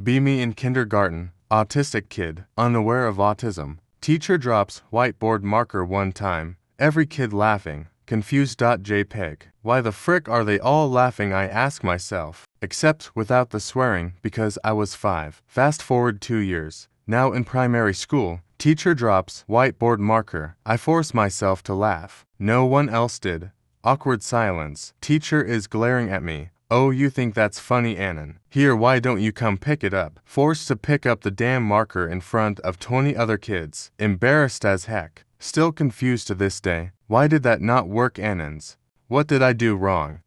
Be me in kindergarten, autistic kid, unaware of autism. Teacher drops whiteboard marker one time, every kid laughing, confused.jpg. Why the frick are they all laughing I ask myself, except without the swearing because I was five. Fast forward two years, now in primary school, teacher drops whiteboard marker. I force myself to laugh. No one else did. Awkward silence. Teacher is glaring at me. Oh, you think that's funny, Anon. Here, why don't you come pick it up? Forced to pick up the damn marker in front of 20 other kids. Embarrassed as heck. Still confused to this day. Why did that not work, Anons? What did I do wrong?